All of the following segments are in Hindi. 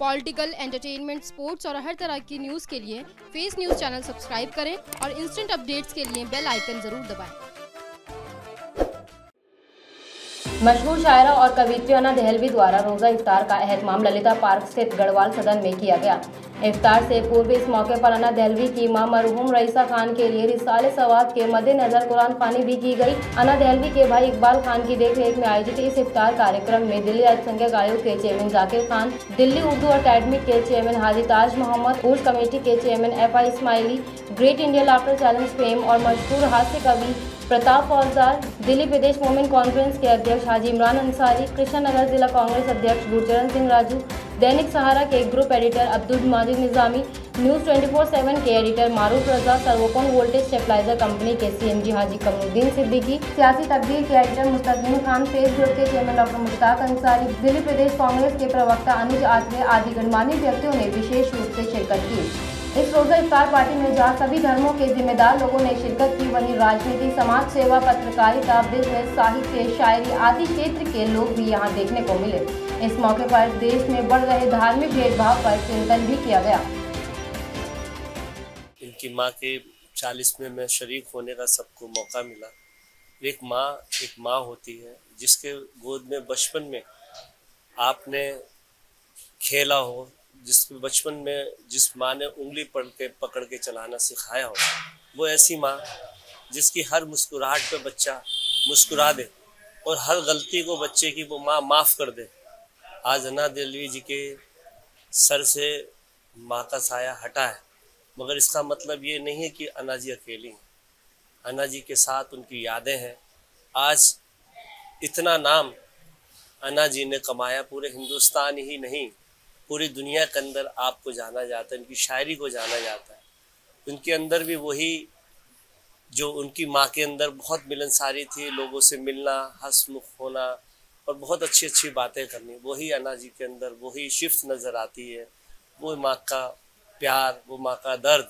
पॉलिटिकल, एंटरटेनमेंट, स्पोर्ट्स और हर तरह की न्यूज़ के लिए फेस न्यूज़ चैनल सब्सक्राइब करें और इंस्टेंट अपडेट्स के लिए बेल आइकन ज़रूर दबाएँ। मशहूर शायरा और कवित्री अना दहलवी द्वारा रोज़ा इफ्तार का अहतमाम ललिता पार्क स्थित गढ़वाल सदन में किया गया। इफ्तार से पूर्व इस मौके पर अना दहलवी की माँ मरहूम रईसा खान के लिए रिसाले सवाब के मद्देनजर कुरान खानी भी की गई। अना दहलवी के भाई इकबाल खान की देखरेख में आयोजित इस इफ्तार कार्यक्रम में दिल्ली अल्पसंख्यक आयोग के चेयरमैन जाकिर खान, दिल्ली उर्दू अकेडमी के चेयरमैन हाजी ताज मोहम्मद, उर्स कमेटी के chairman F I Ismaili, great India laughter challenge fame और मशहूर हास्य कवि प्रताप फौजदार, दिल्ली प्रदेश वोमेन कॉन्फ्रेंस के अध्यक्ष हाजी इमरान अंसारी, कृष्णनगर जिला कांग्रेस अध्यक्ष गुरचरण सिंह राजू, दैनिक सहारा के group editor Abdul Majid Nizami, news 24/7 के editor Maroof Raza Servokon voltage stabiliser company के सीएमजी हाजी कमरुद्दीन सिद्दीकी, सियासी तब्दील के editor Mustakeem Khan face group के चेयरमैन डॉक्टर मुश्ताक अंसारी, दिल्ली प्रदेश कांग्रेस के प्रवक्ता अनुज आत्रे आदि गणमान्य व्यक्तियों ने विशेष रूप से शिरकत की। इस रोजा इफ्तार पार्टी में जहाँ सभी धर्मों के जिम्मेदार लोगों ने शिरकत की। वहीं राजनीति, समाज सेवा, पत्रकारिता बिज़नेस साहित्य, शायरी आदि क्षेत्र के लोग भी यहाँ देखने को मिले। इस मौके पर देश में बढ़ रहे धार्मिक भेदभाव पर चिंतन भी किया गया। इनकी माँ के चालीसवें में शरीक होने का सबको मौका मिला। एक माँ एक माँ होती है, जिसके गोद में बचपन में आपने खेला हो जिस बचपन में जिस माँ ने उंगली पढ़ के, पकड़ के चलाना सिखाया हो, वो ऐसी माँ जिसकी हर मुस्कुराहट पे बच्चा मुस्कुरा दे और हर गलती को बच्चे की वो माँ माफ़ कर दे। आज अना दिलवी जी के सर से माँ का साया हटा है। मगर इसका मतलब ये नहीं है कि अन्ना जी अकेली हैं। अन्ना जी के साथ उनकी यादें हैं। आज इतना नाम अन्ना जी ने कमाया, पूरे हिंदुस्तान ही नहीं पूरी दुनिया के अंदर आपको जाना जाता है, उनकी शायरी को जाना जाता है। उनके अंदर भी वही जो उनकी माँ के अंदर बहुत मिलनसारी थी, लोगों से मिलना, हंसमुख होना और बहुत अच्छी अच्छी बातें करनी, वही अन्ना जी के अंदर वही शिफ्ट नज़र आती है, वो माँ का प्यार, वो माँ का दर्द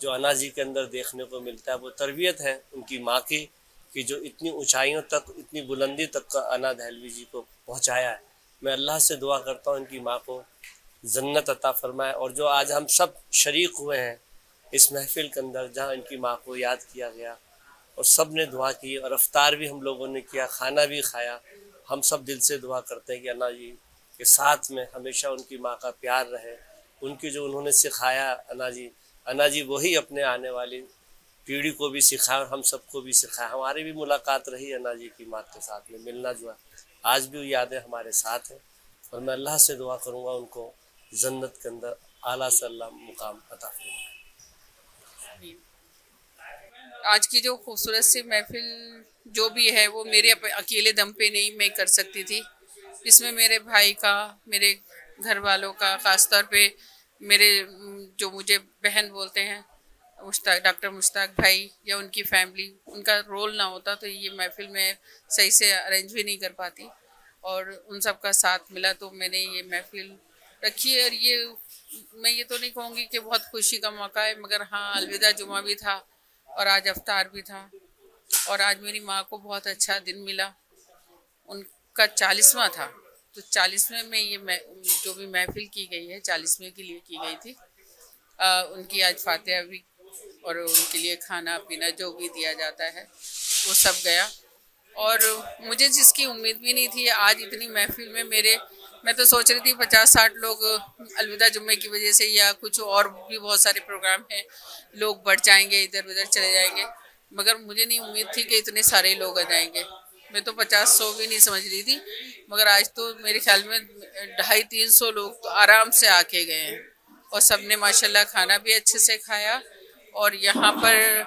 जो अन्ना जी के अंदर देखने को मिलता है, वो तरबियत है उनकी माँ की, कि जो इतनी ऊंचाइयों तक, इतनी बुलंदी तक का अना दहलवी जी को पहुँचाया है। मैं अल्लाह से दुआ करता हूँ इनकी माँ को जन्नत अता फरमाए। और जो आज हम सब शरीक हुए हैं इस महफिल के अंदर, जहाँ इनकी माँ को याद किया गया, और सबने दुआ की, और अफ्तार भी हम लोगों ने किया, खाना भी खाया, हम सब दिल से दुआ करते हैं कि अना जी के साथ में हमेशा उनकी माँ का प्यार रहे, उनकी जो उन्होंने सिखाया अना जी अना जी वही अपने आने वाली पीढ़ी को भी और हम सबको भी सिखाया हमारी भी मुलाकात रही अना जी की माँ के साथ में, मिलना जुआ आज भी यादें हमारे साथ हैं और मैं अल्लाह से दुआ करूँगा उनको जन्नत के अंदर आला सल्ला मुकाम अता आज की जो खूबसूरत सी महफिल जो भी है, वो मेरे अकेले दम पे नहीं मैं कर सकती थी। इसमें मेरे भाई का, मेरे घर वालों का ख़ास तौर पे मेरे, जो मुझे बहन बोलते हैं मुश्ताक डॉक्टर मुश्ताक भाई या उनकी फैमिली उनका रोल ना होता तो ये महफिल में सही से अरेंज भी नहीं कर पाती। और उन सब का साथ मिला तो मैंने ये महफिल रखी है और ये मैं ये तो नहीं कहूँगी कि बहुत खुशी का मौका है मगर हाँ अलविदा जुमा भी था और आज अवतार भी था। और आज मेरी माँ को बहुत अच्छा दिन मिला। उनका चालीसवा था। तो चालीसवें में ये जो भी महफिल की गई है चालीसवें के लिए की गई थी आ, उनकी आज फातह भी और उनके लिए खाना पीना जो भी दिया जाता है, वो सब गया। और मुझे जिसकी उम्मीद भी नहीं थी, आज इतनी महफिल में मेरे, मैं तो सोच रही थी पचास साठ लोग अलविदा जुम्मे की वजह से या कुछ और भी बहुत सारे प्रोग्राम हैं, लोग बढ़ जाएँगे इधर उधर चले जाएँगे। मगर मुझे नहीं उम्मीद थी कि इतने सारे लोग आ जाएँगे। मैं तो पचास सौ भी नहीं समझ रही थी, मगर आज तो मेरे ख्याल में ढाई तीन सौ लोग तो आराम से आके गए हैं। और सबने माशाल्लाह खाना भी अच्छे से खाया और यहाँ पर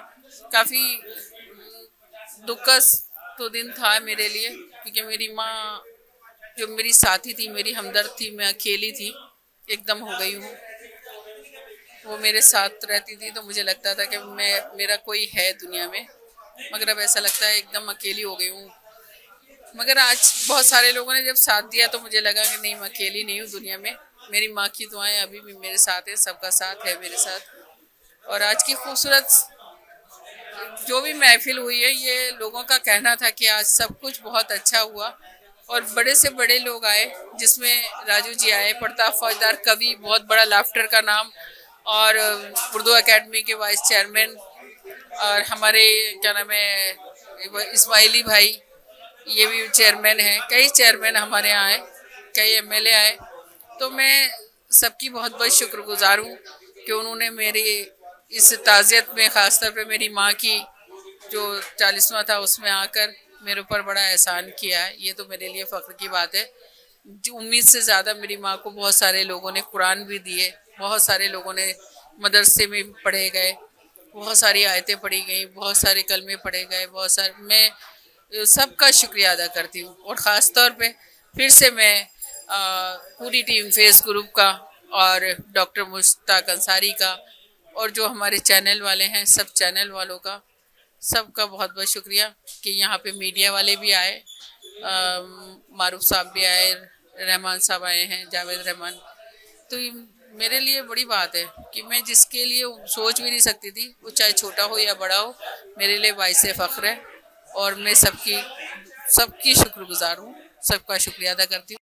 काफ़ी दुख का तो दिन था मेरे लिए, क्योंकि मेरी माँ, जो मेरी साथी थी, मेरी हमदर्द थी, मैं अकेली थी, एकदम हो गई हूँ। वो मेरे साथ रहती थी तो मुझे लगता था कि मैं, मेरा कोई है दुनिया में, मगर अब ऐसा लगता है एकदम अकेली हो गई हूँ। मगर आज बहुत सारे लोगों ने जब साथ दिया तो मुझे लगा कि नहीं, मैं अकेली नहीं हूँ दुनिया में। मेरी माँ की दुआएँ अभी भी मेरे साथ है, सबका साथ है मेरे साथ। और आज की खूबसूरत जो भी महफिल हुई है, ये लोगों का कहना था कि आज सब कुछ बहुत अच्छा हुआ और बड़े से बड़े लोग आए, जिसमें राजू जी आए, प्रताप फौजदार, कवि, बहुत बड़ा लाफ्टर का नाम और उर्दू एकेडमी के वाइस चेयरमैन और हमारे, क्या नाम है, इस्माइली भाई, ये भी चेयरमैन हैं। कई चेयरमैन हमारे यहाँ आए, कई एमएलए आए। तो मैं सबकी बहुत बहुत शुक्रगुजार हूँ कि उन्होंने मेरी इस ताज़ियत में ख़ासतौर पे मेरी माँ की जो चालीसवा था उसमें आकर मेरे ऊपर बड़ा एहसान किया है। ये तो मेरे लिए फ़ख्र की बात है। उम्मीद से ज़्यादा मेरी माँ को बहुत सारे लोगों ने कुरान भी दिए बहुत सारे लोगों ने मदरसे में पढ़े गए बहुत सारी आयतें पढ़ी गई बहुत सारे कलमे पढ़े गए बहुत सारे मैं सबका शुक्रिया अदा करती हूँ। और ख़ास तौर पे फिर से मैं आ, पूरी टीम फेस ग्रुप का और डॉक्टर मुश्ताक अंसारी का और जो हमारे चैनल वाले हैं, सब चैनल वालों का, सबका बहुत बहुत शुक्रिया कि यहाँ पे मीडिया वाले भी आए मारूफ साहब भी आए, रहमान साहब आए हैं, जावेद रहमान। तो मेरे लिए बड़ी बात है कि मैं जिसके लिए सोच भी नहीं सकती थी, वो चाहे छोटा हो या बड़ा हो, मेरे लिए बाईस फ़ख्र है और मैं सबकी सबकी शुक्रगुजार हूँ, सबका शुक्रिया अदा करती हूँ।